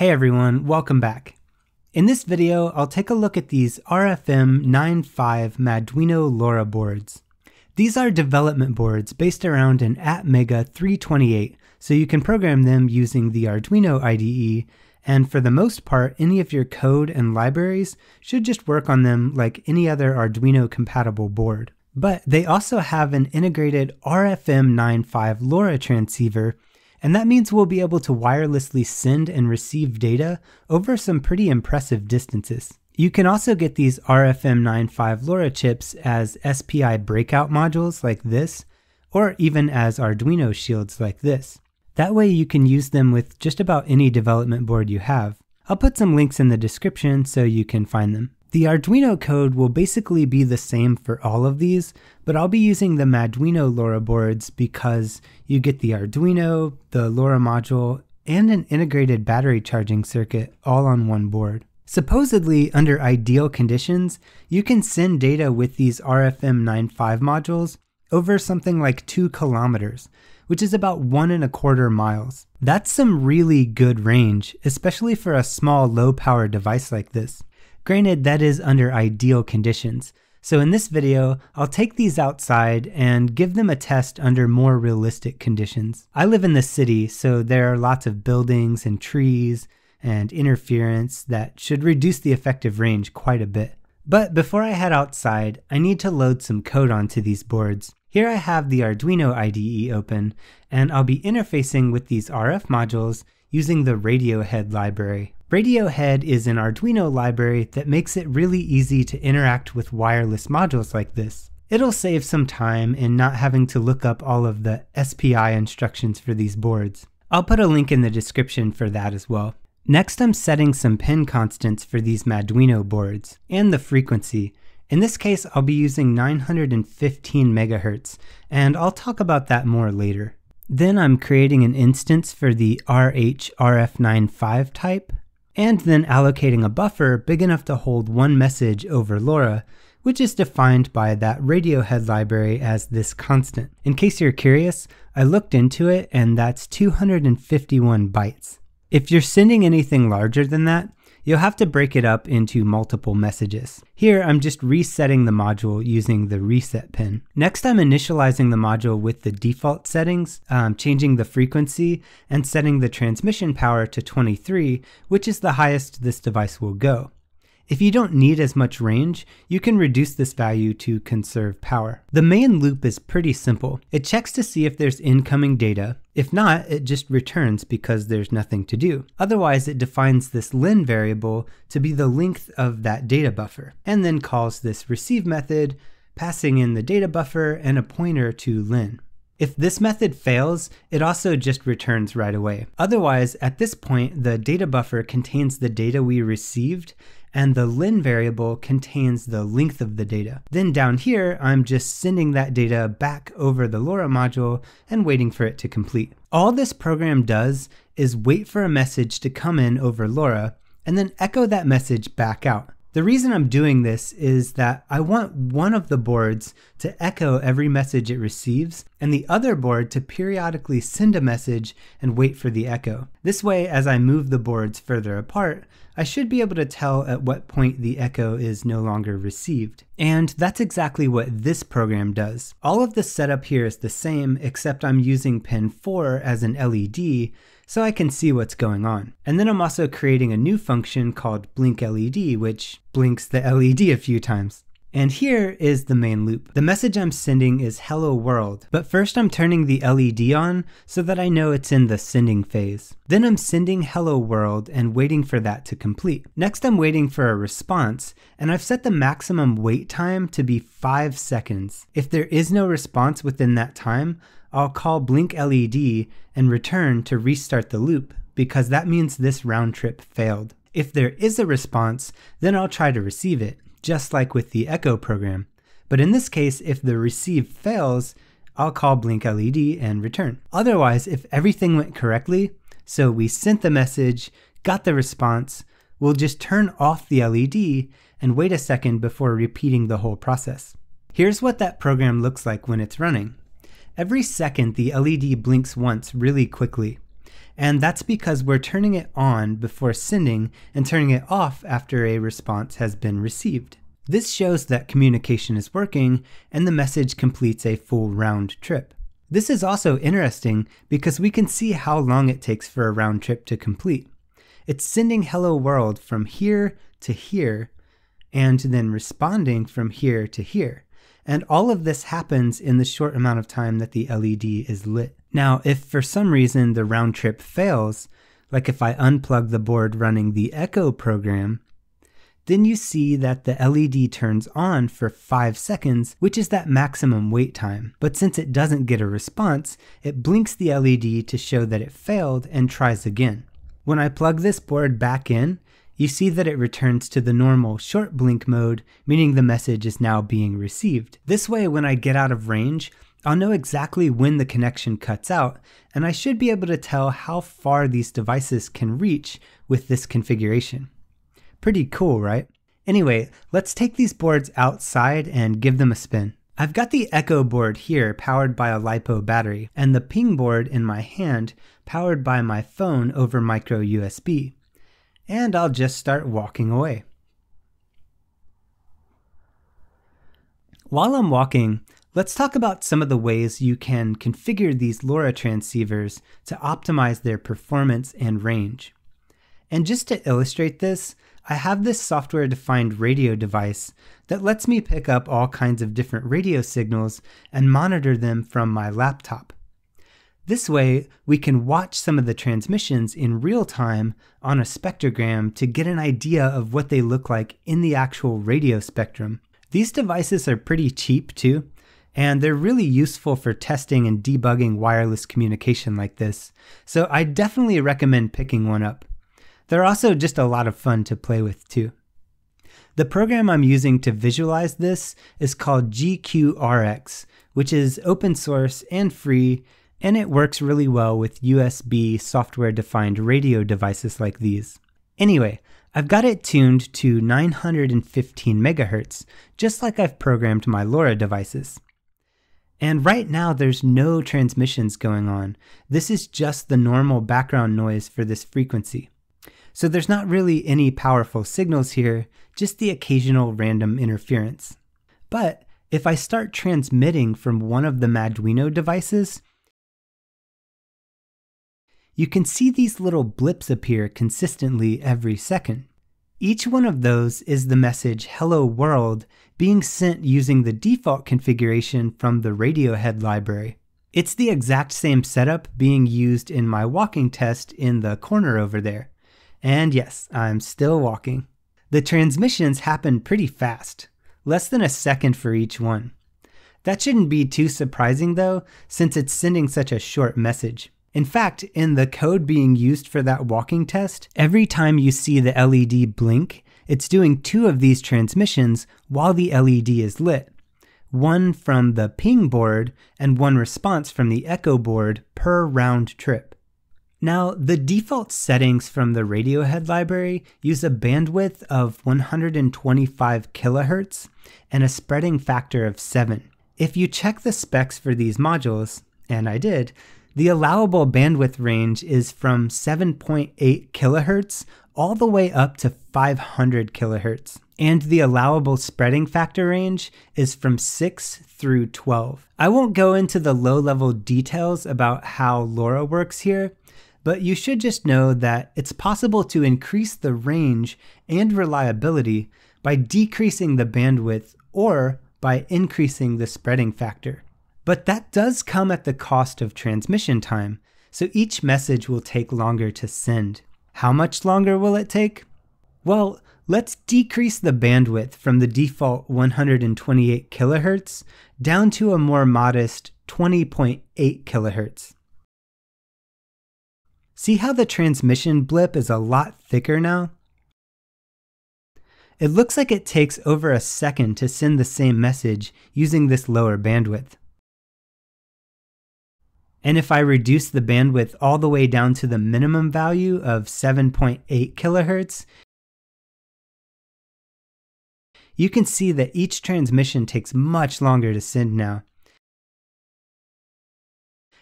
Hey everyone, welcome back. In this video, I'll take a look at these RFM 95 Maduino LoRa boards. These are development boards based around an Atmega 328, so you can program them using the Arduino IDE, and for the most part, any of your code and libraries should just work on them like any other Arduino compatible board. But they also have an integrated RFM95 LoRa transceiver and that means we'll be able to wirelessly send and receive data over some pretty impressive distances. You can also get these RFM95 LoRa chips as SPI breakout modules like this, or even as Arduino shields like this. That way you can use them with just about any development board you have. I'll put some links in the description so you can find them. The Arduino code will basically be the same for all of these, but I'll be using the Maduino LoRa boards because you get the Arduino, the LoRa module, and an integrated battery charging circuit all on one board. Supposedly, under ideal conditions, you can send data with these RFM95 modules over something like 2 kilometers, which is about one and a quarter miles. That's some really good range, especially for a small low power device like this. Granted, that is under ideal conditions. So in this video, I'll take these outside and give them a test under more realistic conditions. I live in the city, so there are lots of buildings and trees and interference that should reduce the effective range quite a bit. But before I head outside, I need to load some code onto these boards. Here I have the Arduino IDE open, and I'll be interfacing with these RF modules using the Radiohead library. Radiohead is an Arduino library that makes it really easy to interact with wireless modules like this. It'll save some time in not having to look up all of the SPI instructions for these boards. I'll put a link in the description for that as well. Next I'm setting some pin constants for these Maduino boards, and the frequency. In this case I'll be using 915 MHz, and I'll talk about that more later. Then I'm creating an instance for the RHRF95 type, and then allocating a buffer big enough to hold one message over LoRa, which is defined by that Radiohead library as this constant. In case you're curious, I looked into it and that's 251 bytes. If you're sending anything larger than that, you'll have to break it up into multiple messages. Here, I'm just resetting the module using the reset pin. Next, I'm initializing the module with the default settings, um, changing the frequency, and setting the transmission power to 23, which is the highest this device will go. If you don't need as much range, you can reduce this value to conserve power. The main loop is pretty simple. It checks to see if there's incoming data. If not, it just returns because there's nothing to do. Otherwise, it defines this len variable to be the length of that data buffer, and then calls this receive method, passing in the data buffer and a pointer to len. If this method fails, it also just returns right away. Otherwise, at this point, the data buffer contains the data we received and the len variable contains the length of the data. Then down here, I'm just sending that data back over the LoRa module and waiting for it to complete. All this program does is wait for a message to come in over LoRa and then echo that message back out. The reason I'm doing this is that I want one of the boards to echo every message it receives and the other board to periodically send a message and wait for the echo. This way, as I move the boards further apart, I should be able to tell at what point the echo is no longer received. And that's exactly what this program does. All of the setup here is the same except I'm using pin 4 as an LED so I can see what's going on. And then I'm also creating a new function called blink LED, which blinks the LED a few times. And here is the main loop. The message I'm sending is hello world, but first I'm turning the LED on so that I know it's in the sending phase. Then I'm sending hello world and waiting for that to complete. Next I'm waiting for a response, and I've set the maximum wait time to be 5 seconds. If there is no response within that time, I'll call blink LED and return to restart the loop because that means this round trip failed. If there is a response, then I'll try to receive it, just like with the echo program. But in this case, if the receive fails, I'll call blink LED and return. Otherwise, if everything went correctly, so we sent the message, got the response, we'll just turn off the LED and wait a second before repeating the whole process. Here's what that program looks like when it's running. Every second, the LED blinks once really quickly. And that's because we're turning it on before sending and turning it off after a response has been received. This shows that communication is working and the message completes a full round trip. This is also interesting because we can see how long it takes for a round trip to complete. It's sending hello world from here to here and then responding from here to here. And all of this happens in the short amount of time that the LED is lit. Now, if for some reason the round trip fails, like if I unplug the board running the Echo program, then you see that the LED turns on for 5 seconds, which is that maximum wait time. But since it doesn't get a response, it blinks the LED to show that it failed and tries again. When I plug this board back in, you see that it returns to the normal short blink mode, meaning the message is now being received. This way, when I get out of range, I'll know exactly when the connection cuts out, and I should be able to tell how far these devices can reach with this configuration. Pretty cool, right? Anyway, let's take these boards outside and give them a spin. I've got the Echo board here powered by a LiPo battery, and the Ping board in my hand powered by my phone over micro USB and I'll just start walking away. While I'm walking, let's talk about some of the ways you can configure these LoRa transceivers to optimize their performance and range. And just to illustrate this, I have this software defined radio device that lets me pick up all kinds of different radio signals and monitor them from my laptop. This way, we can watch some of the transmissions in real time on a spectrogram to get an idea of what they look like in the actual radio spectrum. These devices are pretty cheap too, and they're really useful for testing and debugging wireless communication like this, so I definitely recommend picking one up. They're also just a lot of fun to play with too. The program I'm using to visualize this is called GQRX, which is open source and free and it works really well with USB software defined radio devices like these. Anyway, I've got it tuned to 915 megahertz, just like I've programmed my LoRa devices. And right now there's no transmissions going on. This is just the normal background noise for this frequency. So there's not really any powerful signals here, just the occasional random interference. But if I start transmitting from one of the Maduino devices, you can see these little blips appear consistently every second. Each one of those is the message Hello World being sent using the default configuration from the Radiohead library. It's the exact same setup being used in my walking test in the corner over there. And yes, I'm still walking. The transmissions happen pretty fast, less than a second for each one. That shouldn't be too surprising though, since it's sending such a short message. In fact, in the code being used for that walking test, every time you see the LED blink, it's doing two of these transmissions while the LED is lit. One from the ping board and one response from the echo board per round trip. Now, the default settings from the Radiohead library use a bandwidth of 125 kilohertz and a spreading factor of 7. If you check the specs for these modules, and I did, the allowable bandwidth range is from 7.8 kilohertz all the way up to 500 kilohertz. And the allowable spreading factor range is from 6 through 12. I won't go into the low level details about how LoRa works here, but you should just know that it's possible to increase the range and reliability by decreasing the bandwidth or by increasing the spreading factor. But that does come at the cost of transmission time, so each message will take longer to send. How much longer will it take? Well, let's decrease the bandwidth from the default 128 kHz down to a more modest 20.8 kHz. See how the transmission blip is a lot thicker now? It looks like it takes over a second to send the same message using this lower bandwidth. And if I reduce the bandwidth all the way down to the minimum value of 7.8 kilohertz, you can see that each transmission takes much longer to send now.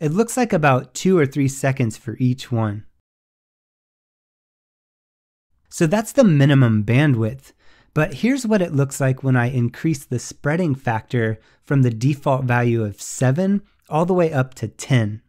It looks like about two or three seconds for each one. So that's the minimum bandwidth. But here's what it looks like when I increase the spreading factor from the default value of 7 all the way up to 10.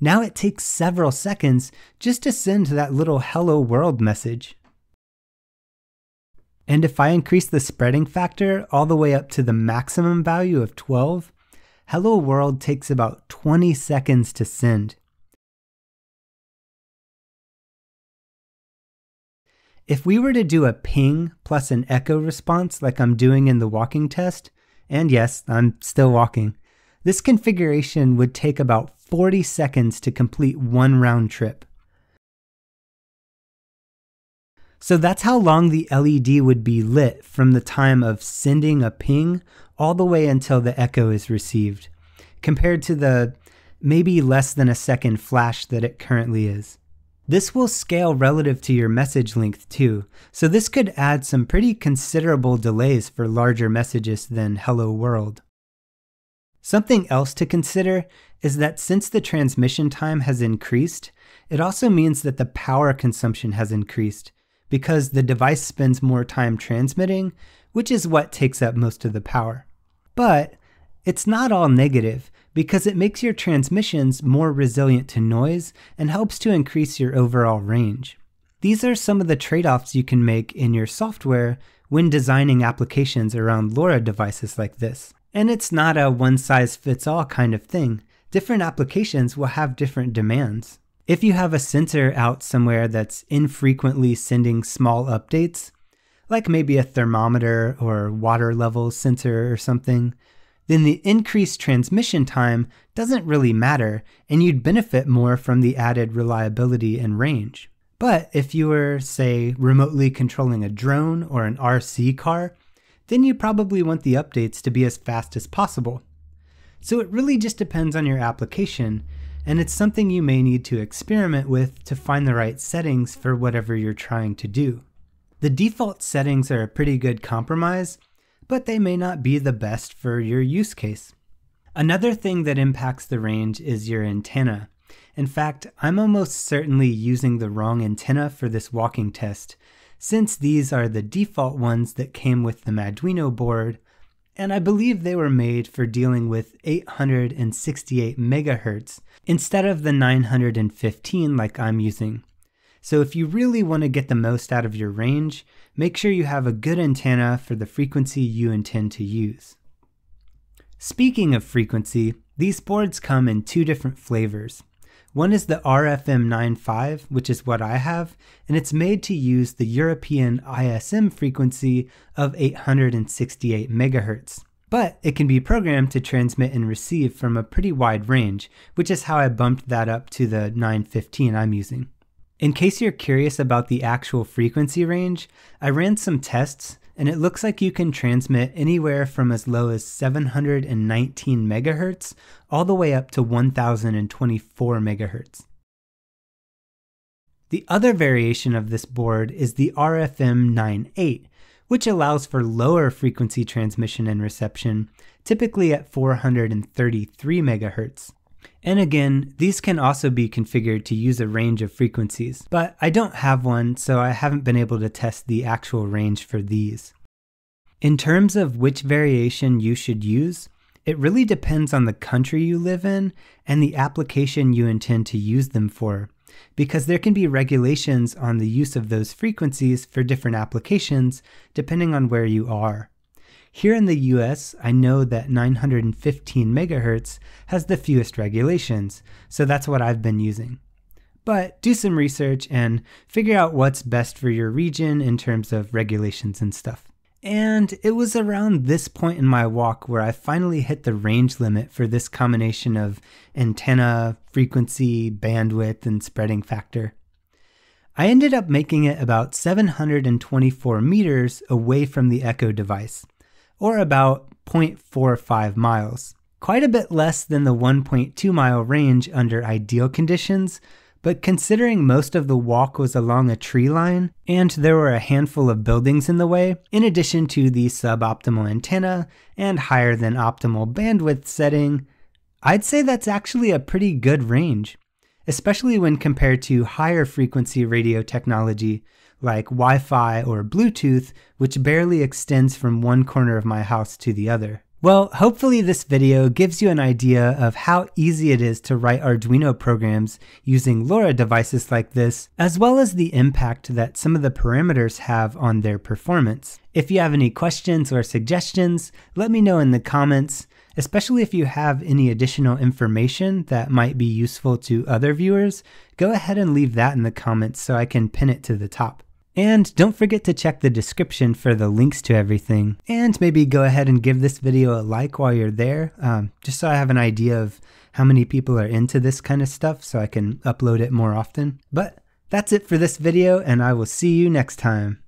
Now it takes several seconds just to send that little hello world message. And if I increase the spreading factor all the way up to the maximum value of 12, hello world takes about 20 seconds to send. If we were to do a ping plus an echo response like I'm doing in the walking test, and yes, I'm still walking, this configuration would take about 40 seconds to complete one round trip. So that's how long the LED would be lit from the time of sending a ping all the way until the echo is received, compared to the maybe less than a second flash that it currently is. This will scale relative to your message length too, so this could add some pretty considerable delays for larger messages than hello world. Something else to consider is that since the transmission time has increased, it also means that the power consumption has increased because the device spends more time transmitting, which is what takes up most of the power. But it's not all negative because it makes your transmissions more resilient to noise and helps to increase your overall range. These are some of the trade offs you can make in your software when designing applications around LoRa devices like this. And it's not a one size fits all kind of thing. Different applications will have different demands. If you have a sensor out somewhere that's infrequently sending small updates, like maybe a thermometer or water level sensor or something, then the increased transmission time doesn't really matter and you'd benefit more from the added reliability and range. But if you were, say, remotely controlling a drone or an RC car, then you probably want the updates to be as fast as possible. So it really just depends on your application, and it's something you may need to experiment with to find the right settings for whatever you're trying to do. The default settings are a pretty good compromise, but they may not be the best for your use case. Another thing that impacts the range is your antenna. In fact, I'm almost certainly using the wrong antenna for this walking test, since these are the default ones that came with the Maduino board, and I believe they were made for dealing with 868 megahertz instead of the 915 like I'm using. So if you really want to get the most out of your range, make sure you have a good antenna for the frequency you intend to use. Speaking of frequency, these boards come in two different flavors. One is the RFM95, which is what I have, and it's made to use the European ISM frequency of 868 MHz. But it can be programmed to transmit and receive from a pretty wide range, which is how I bumped that up to the 915 I'm using. In case you're curious about the actual frequency range, I ran some tests and it looks like you can transmit anywhere from as low as 719 megahertz all the way up to 1024 megahertz. The other variation of this board is the RFM98, which allows for lower frequency transmission and reception, typically at 433 megahertz. And again, these can also be configured to use a range of frequencies, but I don't have one, so I haven't been able to test the actual range for these. In terms of which variation you should use, it really depends on the country you live in and the application you intend to use them for, because there can be regulations on the use of those frequencies for different applications depending on where you are. Here in the US, I know that 915 megahertz has the fewest regulations, so that's what I've been using. But do some research and figure out what's best for your region in terms of regulations and stuff. And it was around this point in my walk where I finally hit the range limit for this combination of antenna, frequency, bandwidth, and spreading factor. I ended up making it about 724 meters away from the Echo device or about 0.45 miles. Quite a bit less than the 1.2 mile range under ideal conditions, but considering most of the walk was along a tree line and there were a handful of buildings in the way, in addition to the suboptimal antenna and higher than optimal bandwidth setting, I'd say that's actually a pretty good range, especially when compared to higher frequency radio technology like Wi Fi or Bluetooth, which barely extends from one corner of my house to the other. Well, hopefully this video gives you an idea of how easy it is to write Arduino programs using LoRa devices like this, as well as the impact that some of the parameters have on their performance. If you have any questions or suggestions, let me know in the comments, especially if you have any additional information that might be useful to other viewers, go ahead and leave that in the comments so I can pin it to the top. And don't forget to check the description for the links to everything. And maybe go ahead and give this video a like while you're there, um, just so I have an idea of how many people are into this kind of stuff so I can upload it more often. But that's it for this video, and I will see you next time.